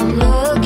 I'm looking